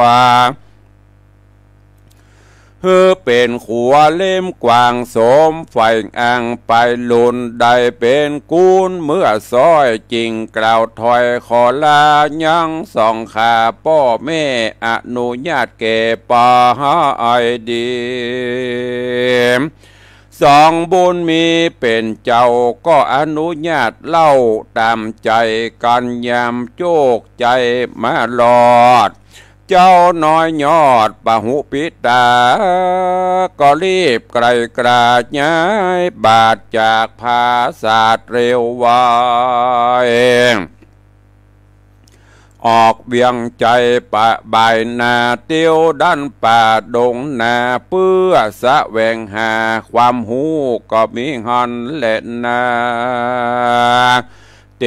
เพื่อเป็นขัวเล่มกวางสมไฟอ่างไปลุนได้เป็นกูนเมื่อซอยจริงกล่าวถอยขอลายังสองขาพ่อแม่อนุญาตแก่ปาหาไอดีสองบุญมีเป็นเจ้าก็อนุญาตเล่าตามใจกันยามโจกใจมาหลอด เจ้าน้อยยอดปะหุปิตา ก็รีบไกลกราดย้ายบาดจากภาษาเร็ววายออกเบียงใจปะบายนาเตียวด้านป่าดงนาเพื่อสะแวงหาความหูก็มีหันเล่นนาเต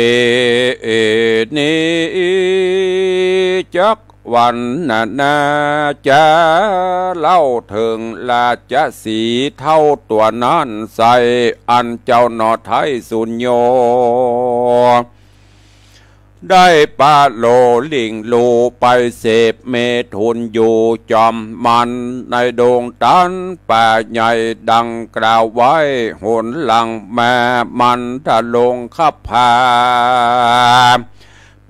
นี้จัก วันนานาจะเล่าถึงลาจะสีเท่าตัวนั้นใสอันเจ้าหนอไทยสุญโยได้ปาโลลิงลูไปเสพเมทุนอยู่จอมมันในดงตันป่าใหญ่ดังกล่าวไว้หนหลังแม่มันทะลงขับพา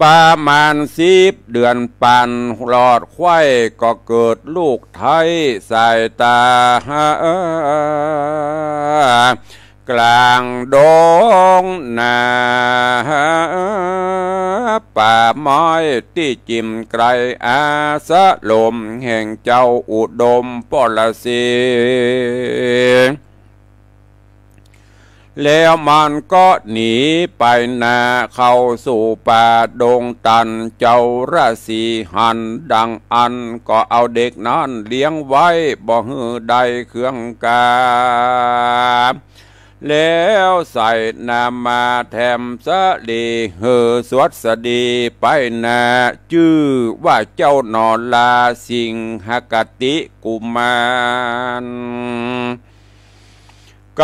ประมาณสิบเดือนปันหลอดควายก็เกิดลูกไทยสายตากลางดงนาป่าไม้ที่จิมไกลอาสะลมแห่งเจ้าอุดมปลสี แล้วมันก็หนีไปนาเข้าสู่ป่าดงตันเจ้าราศีหันดังอันก็เอาเด็กนั้นเลี้ยงไว้บ่ฮือใดเครื่องกาแล้วใส่นามาแถมสะดีเฮอสวัสดีไปนาชื่อว่าเจ้านอนลาสิงหกติกุมาร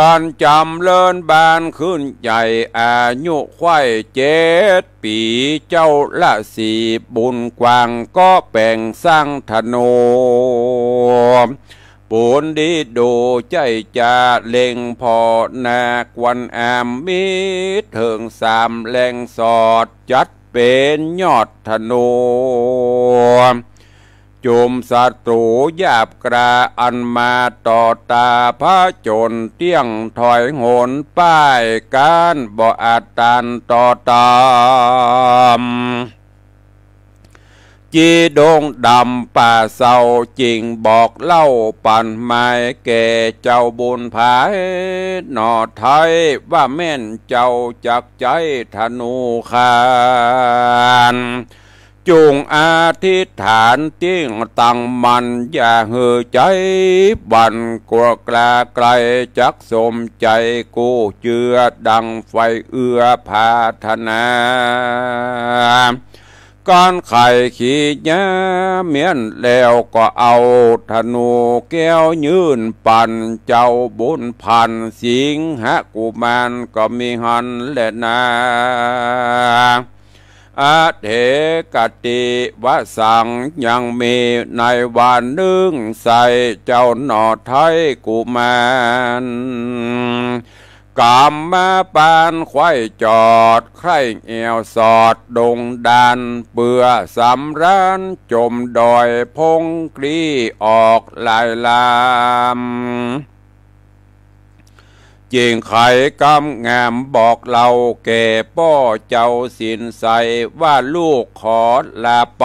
การจำเลินบานขึ้นใหญ่อายุควายเจ็ดปีเจ้าละสีบุญกวางก็แป่งสร้างธนู ปูนดีดูใจจะเล็งพอนาควันอามมิเถิงสามแรงสอดจัดเป็นยอดธนู จุมศัตรูยาบกราอันมาต่อตาพระจนเตี้ยงถอยโหนป้ายการบ่อาจตานต่อตามจีดงดำป่าเศร้าจริงบอกเล่าปันไม้แก่เจ้าบุญภายหนอไทยว่าแม่นเจ้าจักใจธนูคาน จุงอาทิษฐานติ้งตังมันอย่าเหือใจ บันกลัวกลาไกลจักสมใจกูเจือดังไฟเอื้อพาธนาก้อนไข่ขี้ยาเมียนแล้วก็เอาธนูแก้วยืนปั่นเจ้าบุญพันสิงหะกุมารก็มีหันและนา อาเถกติวสังยังมีในวันนึ่งใส่เจ้าหนอไทยกุมารกามมาปานควายจอดใครเอวสอดดงดานเบื่อสำรานจมดอยพงกรีออกลายลาม จิงไขกำงามบอกเราแก่ป้อเจ้าสินใสว่าลูกขอลาไป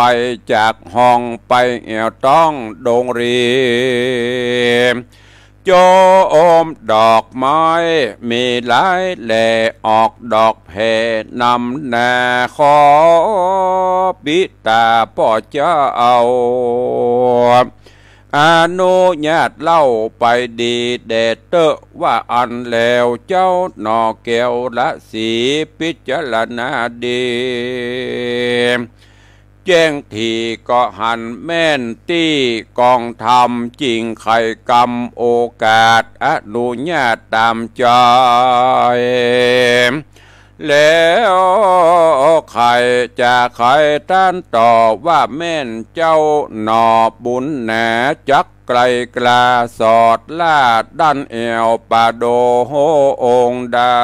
จากห้องไปเอวต้องดงรีโจอมดอกไม้มีหลายแหล่ออกดอกแผ่นำนาขอปิตาป่อเจ้าเอานุญาตเล่าไปดีเดเตอว่าอันแล้วเจ้าหนอแก้วละสีพิจารณาดีแจ้งทีก็หันแม่นตี้กองทำจริงไข่กรรมโอกาสอนุญาตตามใจ แล้วใครจะใครท่านตอบว่าแม่นเจ้าหนอบุญแหนจักไกลกลาสอดลาดด้านเอวปาโดโฮองดา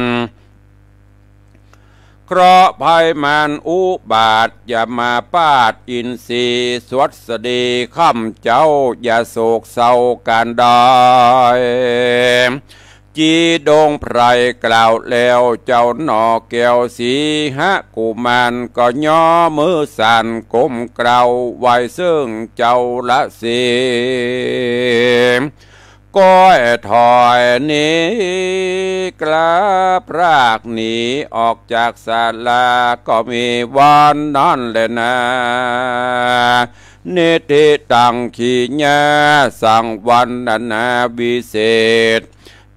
นเคราะห์ภัยมันอุบาท อย่ามาปาดอินทรีสวัสดีข้ามเจ้า อย่าโศกเศร้าการได้ จีดงไพรกล่าวแล้วเจ้าหนอแก้วสีฮะกุมารก็ย่อมือสั่นก้มกล่าวไว้ซึ่งเจ้าละสีก้อยถอยนี้กลาพรากหนีออกจากศาลาก็มีวันนั่นเลยนะนิติตังขีญาสังวันนานาวิเศษ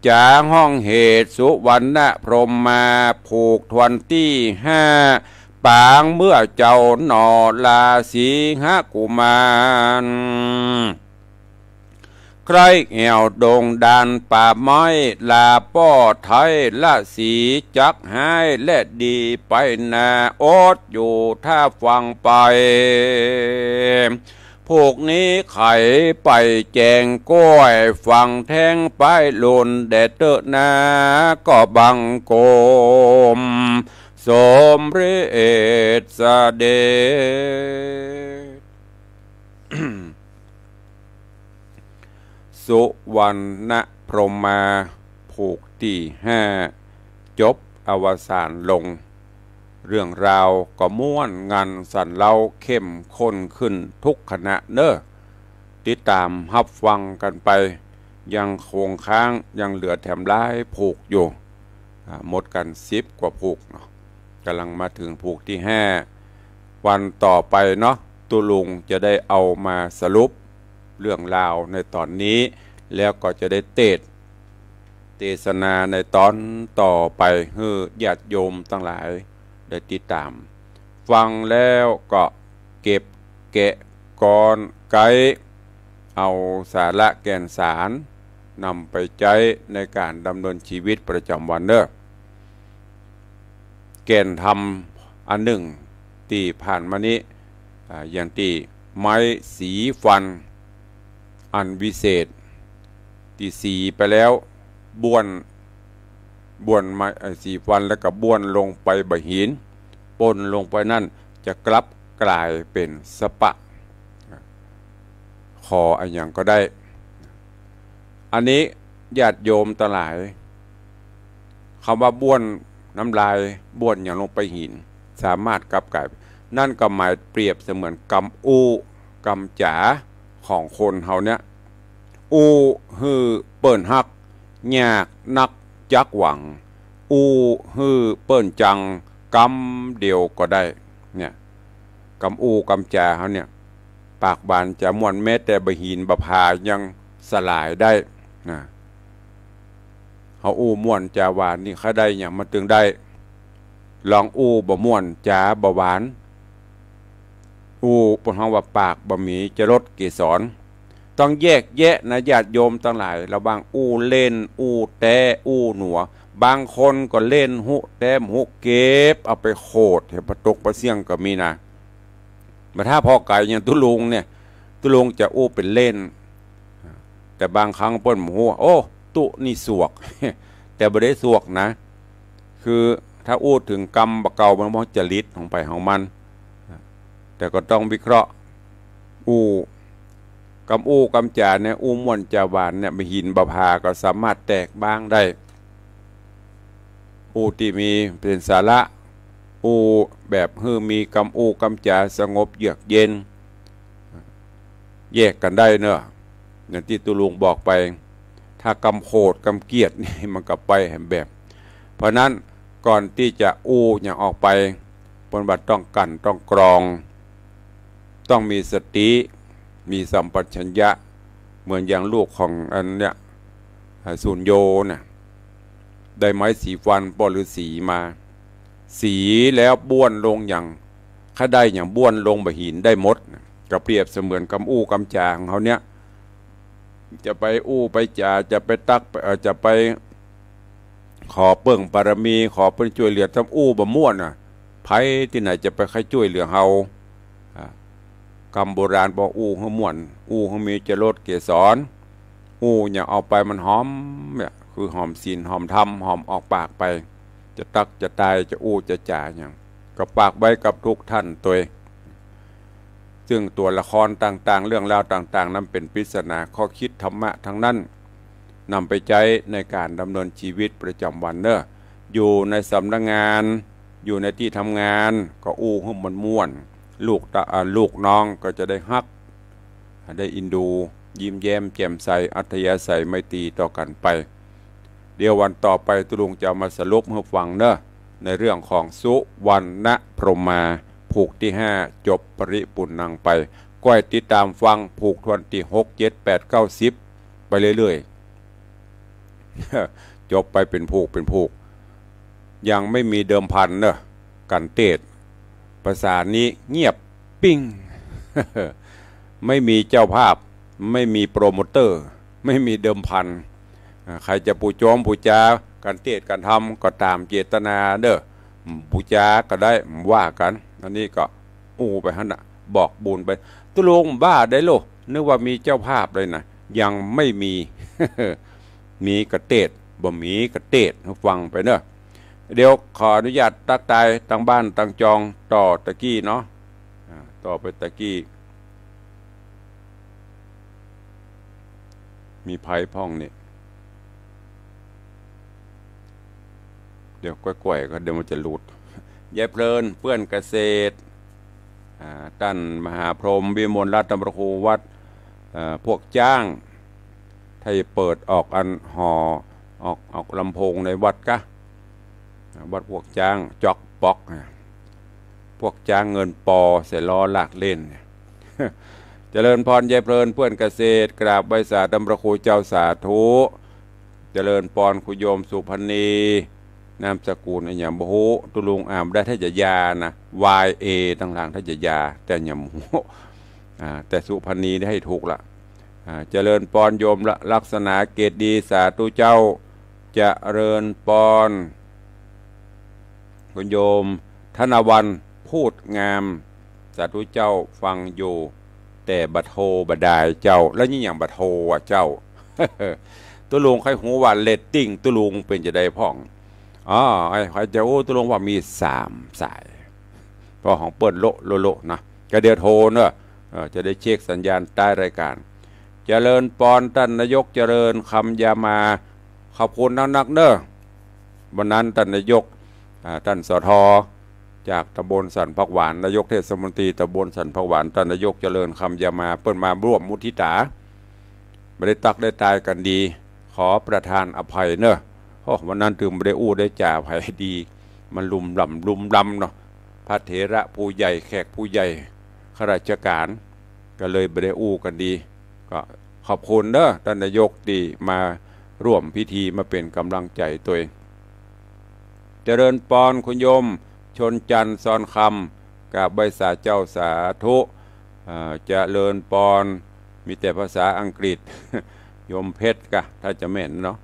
จางห้องเหตุสุวรรณพรหมมาผูกทวนที่ห้าปางเมื่อเจ้าหนอลาสีหกุมารใครเอวดงดานป่าไม้ลาป้อไทยละสีจักหายและดีไปนาโอดอยู่ถ้าฟังไป พวกนี้ไขไปแจงก้อยฟังแทงไปลนแดดเตอนาก็บังโกมสมเรศสเดสุวรรณพรหมาผูกที่ห้า จบอวสานลง เรื่องราวก็ม้วนงานสันเล่าเข้มข้นขึ้นทุกขณะเนอ้อติดตามฮับฟังกันไป ยังคงค้างยังเหลือแถมร้ายผูกอยู่หมดกันซิบกว่าผูกเนาะกำลังมาถึงผูกที่ห้าวันต่อไปเนาะตุลุงจะได้เอามาสรุปเรื่องราวในตอนนี้ แล้วก็จะได้เตดเทศนาในตอนต่อไปเฮือญาติโยมตั้งหลาย ได้ติดตาม ฟังแล้วก็เก็บแกะกรไกเอาสาระแก่นสารนำไปใช้ในการดำเนินชีวิตประจำวันเด้อแก่นทำอันหนึ่งตีผ่านมานี้อย่างตีไม้สีฟัน อันวิเศษตีสีไปแล้วบ้วน บ้วนม้สีฟันแล้วก็บ้วนลงไปบะหินปนลงไปนั่นจะกลับกลายเป็นสปะคออันย่างก็ได้ อันนี้ญาติโยมตหลายคำว่าบ้วนน้ำลายบ้วนอย่างลงไปหิน สามารถกลับกลาย นั่นก็หมายเปรียบเสมือนกำอูกำจ๋าของคนเฮาเนี้ยอูฮือเปิ้นฮักยากนัก จักหวัง อูฮือเปิ้นจังกำเดียวก็ได้ เนี่ยกำอูกำจาเขาเนี่ย ปากบานจะมวนแม้แต่บหินบพายังสลายได้นะเขาอูม่วนจาหวานนี่เขาได้อย่างมันตึงได้ ลองอูบะม่วนจาบะหวาน อูปนห้องว่าปากบะหมีจะลดเกสร ต้องแยกแยะนะญาติโยมตั้งหลายเระบางอู้เล่น อู้แต่อู้หนัว บางคนก็เล่นหุแต้มหุเก็บ เอาไปโคดเห็นประตกประเสียงก็มีนะมาถ้าพ่อไก่อย่างตุลุงเนี่ย ตุลุงจะอู้เป็นเล่น แต่บางครั้งเปิ้นหัวโอ้ตุนี่สวก แต่บ่ได้สวกนะ คือถ้าอู้ถึงกรรมบะเก่ามันมันจะลิดของไปของมัน แต่ก็ต้องวิเคราะห์อู้ กำอู้กำจาเนี่ยอู้ม่วนจาวานเนี่ยมหินบะพาก็สามารถแตกบ้างได้อู้ที่มีเป็นสาระอูแบบฮือมีกำอูกำจาสงบเยือกเย็น แยกกันได้เนอะอย่างที่ตุลุงบอกไป ถ้ากำโคดกำเกียดนี่มันก็ไปแหมแบบ เพราะนั้นก่อนที่จะอูอย่างออกไปปนบัติต้องกันต้องกรอง ต้องมีสติ มีสัมปชัญญะเหมือนอย่างลูกของอันเนี้ยสุนโยนะ่ะได้ไม้สีฟันปอลือสีมา สีแล้วบ้วนลงอย่างข้าได้อย่างบ้วนลงบะหินได้มดก็เปรียบเสมือนกำอู้กำจางเขาเนี้ยจะไปอู้ไปจ่าจะไปตักจะไปขอเปิ่งปารมี ขอเป็นช่วยเหลือทำอู้บะม่วนอะไผที่ไหนจะไปใครช่วยเหลือเฮา กำโบราณบอกอู้เขาม่วน อู้เขามีจะลดเกสรอู้อย่าเอาไปมันหอมเนี่ยคือหอมศีลหอมธรรมหอมออกปากไป จะตักจะตายจะอู้จะจ่าอย่างก็ฝากไว้กับทุกท่านตัวซึ่งตัวละครต่างๆ เรื่องราวต่าง ๆ นั้นเป็นปริศนาข้อคิดธรรมะทั้งนั้นนำไปใช้ในการดำเนินชีวิตประจำวันเนอะอยู่ในสำนักงงาน อยู่ในที่ทำงานก็อู้หุ่มมันม่วน ลูกตาลูกน้องก็จะได้ฮัก ได้อินดู ยิ้มแย้มแจ่มใสอัธยาศัยไม่ตีต่อกันไป เดี๋ยววันต่อไปตุลุงจะมาสรุปให้ฟังเนอะในเรื่องของสุวรรณพรหมาผูกที่ห้าจบปริปุนังไปก้อยติดตามฟังผูกทวนที่หกเจ็ดแปดเก้าสิบไปเรื่อยๆจบไปเป็นผูกเป็นผูก ยังไม่มีเดิมพันเนอะกันเตด ภาษานี้เงียบปิ้งไม่มีเจ้าภาพ ไม่มีโปรโมเตอร์ ไม่มีเดิมพัน ใครจะปูโจมปูจาการเทศการทำก็ตามเจตนาเด้อปูจาก็ได้ว่ากันอันนี้ก็อู้ไปฮะนะบอกบุญไป ตุลงบ้าได้โลนึกว่ามีเจ้าภาพเลยนะยังไม่มีมีกระเตดบ่มีกระเตดฟังไปเนอะ เดี๋ยวขออนุญาตตักตายตั้งบ้านตั้งจองต่อตะกี้เนาะต่อไปตะกี้ มีไพ่พ่องเนี่ยเดี๋ยวก้อยๆก็เดี๋ยวมันจะหลุดยายเพลินเพื่อนเกษตรท่านมหาพรหมวิมลรัตนประโควัดพวกจ้างถ้าเปิดออกอันหอออกออกลำโพงในวัดกะ วัดพวกจ้างจอกปอกพวกจ้างเงินปอเสล้อหลักเล่นเจริญพรยายเพลินเพื่อนเกษตร กราบใบสาดำประโคเจ้าสาธุเจริญปอนคุโยมสุพณีนามสกุลอย่างโหตุลุงอามได้ถ้าจะยานะ YA ต่างๆถ้าจะยา แต่อย่าหแต่สุพณีได้ให้ถูกละเจริญปอนโยมละลักษณะเกตดีสาธุเจ้าจเจริญปอน คุณโยม ธนวันพูดงามสาธุเจ้าฟังอยู่ แต่บัดโทบดายเจ้า แล้วนี่อย่างบัดโทอะเจ้าตัวลุงใครหัวว่าเลตติ้งตัวลุงเป็นจะได้พ่องอ๋อไอ้ใครจะโอ้ตัวลุงว่ามีสามสายพอของเปิดโลโลโลนะกระเดียวโทเนอะจะได้เช็คสัญญาณใต้รายการ เจริญปอนท่านนายกเจริญคำยามา ขอบคุณนักนักเนอะวันนั้นท่านนายก ท่านสทจากตำบลสันพักหวานนายกเทศมนตรีตำบลสันพักหวานท่านนายกเจริญคำยามาเปิ้นมาร่วมมุทิตาไม่ได้ตักได้ตายกันดี ขอประทานอภัยเนอะเพราะวันนั้นถึงไม่ได้อู้ได้จ่าภัยดี มันลุมลำลุมลำเนาะพระเถระผู้ใหญ่แขกผู้ใหญ่ข้าราชการ ก็เลยไม่ได้อู้กันดี ก็ขอบคุณเนอะท่านนายกดีมาร่วมพิธีมาเป็นกำลังใจตัวเอง เจริญปอนคุณยม ชนจันทร์ซอนคำกับใบสาเจ้าสาธุเจริญปอนมีแต่ภาษาอังกฤษยมเพชรกะถ้าจะแม่นเนาะ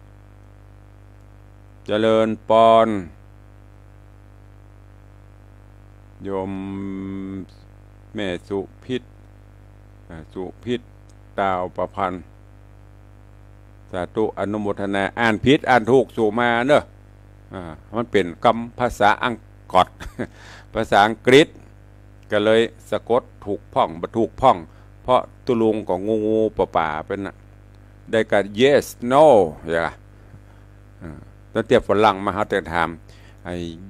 เจริญปอนยมแม่สุพิษสุพิษดาวประพันธ์สาธุอนุโมทนา อ่านพิษอ่านถูกสู่มาเนอะ มันเป็นคำภาษาอังกฤษภาษาอังกฤษ ก็เลยสะกดถูกพ่องบรถูกพ่อง เพราะตุลุงของงูงูป่าป่าเป็นได้กับ yes no อย่างตั้งแต่ฝรั่งมาหาแต่ถาม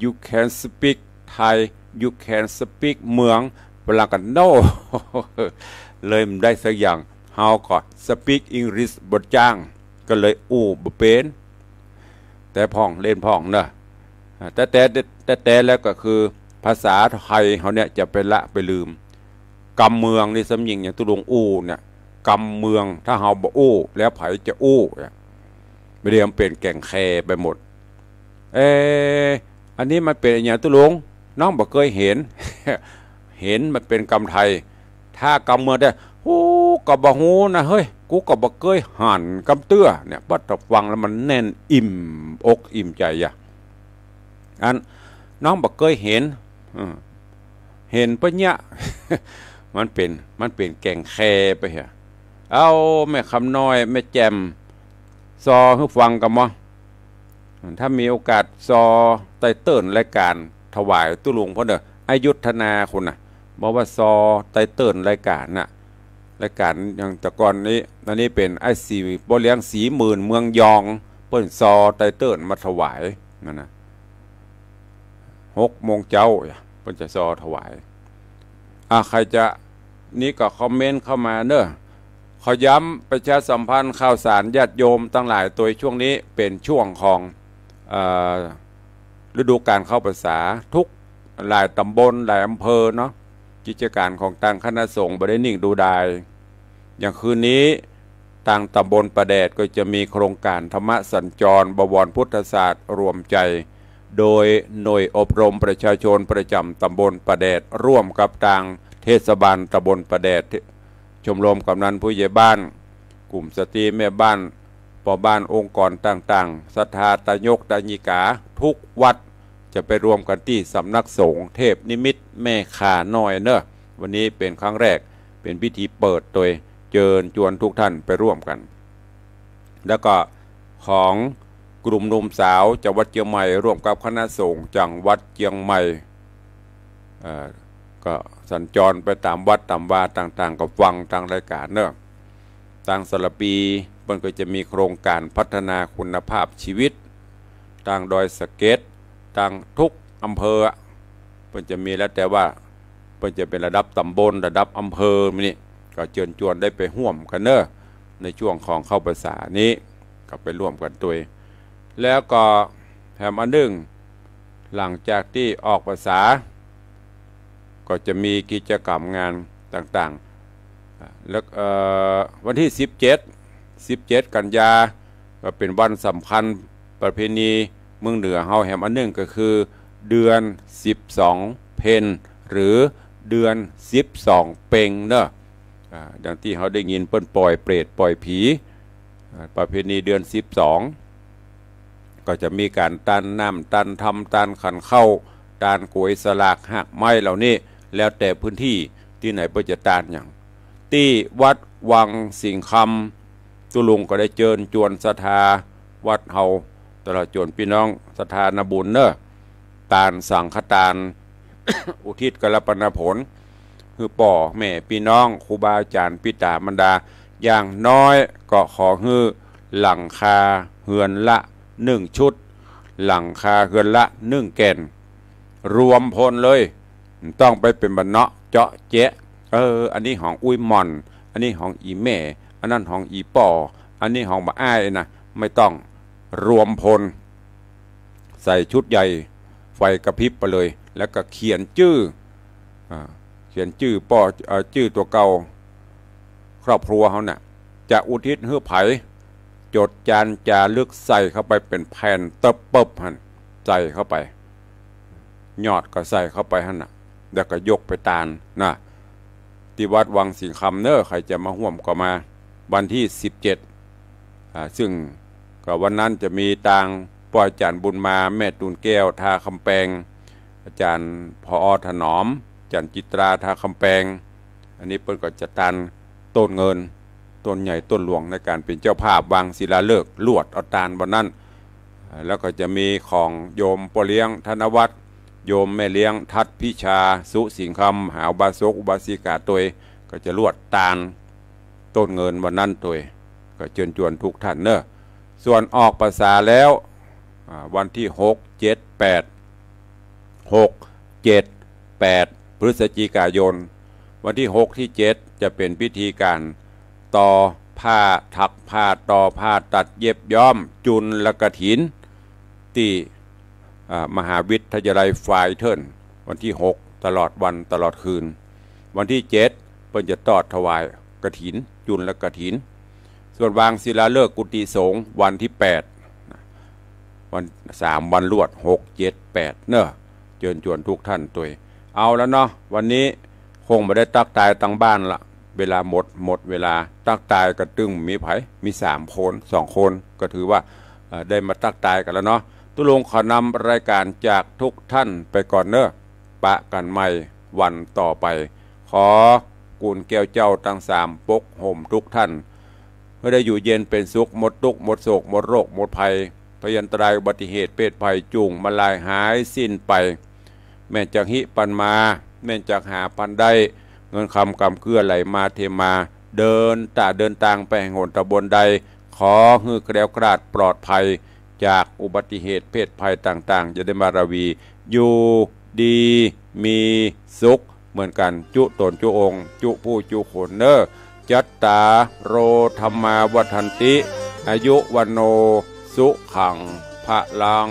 you can speak Thai you can speak เมืองฝรั่งกัน no เลยมันได้สักอย่าง how ก็ speak English บทจ้าง ก็เลยอู้บเป็น แต่พ่องเล่นพ่องเนอะแต่แต่แต่แต่แล้วก็คือภาษาไทยเขาเนี่ยจะไปละไปลืมกำเมืองในสำยิงอย่างตุลงอู้เนี่ยกำเมืองถ้าเฮาบ่อู้ แล้วไผจะอู้ไม่ได้มันเป็นแก่งแคไปหมด เอออันนี้มันเป็นอย่างตุลงน้องบ่เคยเห็น เห็นมันเป็นกำไทย ถ้ากำเมืองได้โอ้ กับบ่ฮูนะเฮ้ยกูกับบ่เคยหันกำเตื้อเนี่ยปัดฟังแล้วมันแน่นอิ่มอกอิ่มใจอะอันน้องบอกเคยเห็นเห็นปะเนี่ยมันเป็นมันเป็นแกงแคไปเหรอเอาแม่คำน้อยแม่แจมซอให้ฟังกันมั้งถ้ามีโอกาสซอไตเติ้ลรายการถวายตุลุงเพราะเด้ออายุทนาคุณน่ะบอกว่าซอไตเติ้ลรายการน่ะ รายการอย่างต่ก่อนนี้อันนี้เป็นไอซีบเลี้ยงสีหมื่นเมืองยอง เปิ้นซอไตเติ้ลมาถวายนั่นนะหกโมงเจ้าเพิ่นจะซอถวายอะใครจะนี่ก็คอมเมนต์เข้ามาเนอะขอย้ำประชาสัมพันธ์ข่าวสารญาติโยมตั้งหลายตัวช่วงนี้เป็นช่วงของฤดูการเข้าภาษาทุกหลายตำบลหลายอำเภอเนาะ กิจการของต่างคณะสงฆ์บริหนิ่งดูดาย อย่างคืนนี้ต่างตำบลประแดดก็จะมีโครงการธรรมสัญจร บวรพุทธศาสตร์รวมใจ โดยหน่วยอบรมประชาชนประจำตำบลประแดดร่วมกับทางเทศบาลตำบลประแดดชมรมกำนันผู้ใหญ่บ้าน กลุ่มสตรีแม่บ้านปอบ้านองค์กรต่างๆศรัทธาตายกตาญิกา ทุกวัด จะไปรวมกันที่สำนักสงฆ์เทพนิมิตแม่ขาน้อยเนอะวันนี้เป็นครั้งแรกเป็นพิธีเปิดโดยเจิญจวนทุกท่านไปร่วมกัน แล้วก็ของกลุ่มนุ่มสาวจากวัดเจียงใหม่ร่วมกับคณะสงฆ์จังวัดเจียงใหม่ก็สัญจรไปตามวัดตามวาต่างๆ กับฟังทางรายการเนอะทางสารปีมันก็จะมีโครงการพัฒนาคุณภาพชีวิตทางดอยสเก็ต ทางทุกอำเภอมันจะมีแล้วแต่ว่ามันจะเป็นระดับตำบลระดับอำเภอนี่ก็เชิญชวนได้ไปห่วมกันเนอในช่วงของเข้าภาษานี้ก็ไปร่วมกันตัวแล้วก็แถมอันหนึ่งหลังจากที่ออกภาษา ก็จะมีกิจกรรมงานต่างๆแล้ววันที่ 17 17 กันยาก็เป็นวันสำคัญประเพณี มืองเหนือเฮาแหมอันนึงก็คือ เดือน 12 เพนหรือเดือน 12 เป่งเนอะดังที่เขาได้ยินเปิ้นปล่อยเปรตปล่อยผีประเพณีเดือน 12 ก็จะมีการตันน้ำตันทำตันขันเข้าตานกวยสลากหักไม้เหล่านี้แล้วแต่พื้นที่ที่ไหนเพื่อจะตานอย่าง ที่วัดวังสิงคำตุลุงก็ได้เจิญจวนสถาวัดเฮา ตลอดจนพี่น้องสถานบุญเนอะตานสังฆตานอุทิศกรปนผล คือป่อแม่พี่น้องครูบาอาจารย์พิตามันดา อย่างน้อยก็ขอฮือหลังคาเฮือนละหนึ่งชุด หลังคาเฮือนละหนึ่งแก่น รวมพลเลย ต้องไปเป็นบรรเนาะเจาะเจ๊เออ อันนี้ของอุ้ยมอน อันนี้ของอีแม่ อันนั้นของอีป่ออันนี้ของบาอ้ายนะไม่ต้อง รวมพล ใส่ชุดใหญ่ ไฟกระพริบไปเลย แล้วก็เขียนชื่ออเขียนชื่อป่อชื่อตัวเก่า ครอบครัวเขาเนะ่ยจะอุทิศเฮือไผจดจานจาลึกใส่เข้าไปเป็นแผ่นตบปบหันใส่เข้าไปยอดก็ใส่เข้าไปหันนะแล้วก็ยกไปตานนะที่วัดวังสิงคำเนอใครจะมาห่วมก็มาวันที่สิบเจ็ดซึ่ง ก็วันนั้นจะมีตางปอยอาจารย์บุญมาแม่ตูนแก้วทาคำแปง อาจารย์พออถนอมอาจารย์จิตราทาคำแปง อันนี้เปิดก็จะตันต้นเงินต้นใหญ่ต้นหลวงในการเป็นเจ้าภาพวางศิลาฤกษ์ลวดเอาตานวันนั้น แล้วก็จะมีของโยมปเลี้ยงธนวัฒน์โยมแม่เลี้ยงทัดพิชา สุสิงคำหาบาศกอุบาสิกาตัวก็จะลวดตาลต้นเงินวันนั้นตัวก็เชิญชวนทุกท่านเนอะ ส่วนออกภาษาแล้ววันที่หกเจ็ดแปดหกเจ็ดแปดพฤศจิกายน วันที่หกที่เจ็ดจะเป็นพิธีการต่อผ้าถักผ้าต่อผ้าตัดเย็บย้อม จุนและกระถิน ที่มหาวิทยาลัยไฟเทิร์นวันที่ 6 ตลอดวันตลอดคืน วันที่ 7เปิ้นจะตอดถวายกระถิน จุนและกระถิน ส่วนวางศิลาฤกษ์กุฏิสงฆ์วันที่ 8 วันสามวันลวด 6 7 8 เนอะเชิญชวนทุกท่านตัวเอาแล้วเนาะวันนี้คงไม่ได้ตักตายตั้งบ้านละเวลาหมดหมดเวลาตักตายกระตึงมีไผมีสามคนสองคนก็ถือว่าได้มาตักตายกันแล้วเนาะตุลงขอนำรายการจากทุกท่านไปก่อนเนอะปะกันใหม่วันต่อไป ขอกุลแก้วเจ้าตั้งสามปกห่มทุกท่าน เมื่อได้อยู่เย็นเป็นสุขหมดทุกหมดโศกหมดโรคหมดภัยพยันตรายอุบัติเหตุเป็ดภัยจุงมาลายหายสิ้นไป แม่จากหิปันมา แม่จากหาปันได้ เงินคำกำเกลือไหลมาเทมา เดินตาเดินต่างไปหนตะบนใด ขอฮือแคล้วกราดปลอดภัย จากอุบัติเหตุเพศภัยต่างๆ จะได้มาราวี อยู่ดีมีสุข เหมือนกันจุตนจุอง จุผู้จุคนเนอ จัตตาโรธรรมาวัฒนติ อายุวันโน สุขังพระลัง